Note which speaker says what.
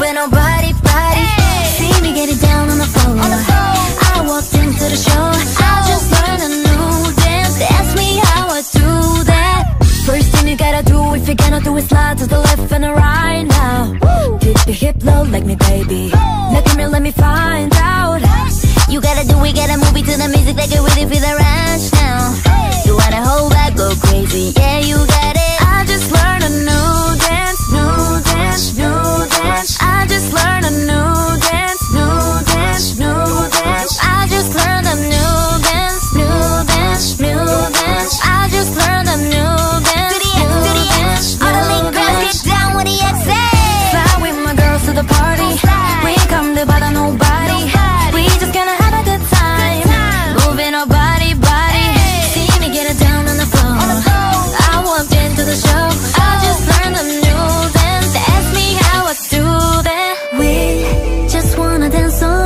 Speaker 1: with nobody, body. See me get it down on the floor. I walked into the show. I oh. just learned a new dance. Ask me how I do that. First thing you gotta do if you're gonna do is slide to the left and the right now. Dip your hip low like me, baby. Look at me, let me find out. You gotta do it, gotta move it to the music, like it really feel the rush 但所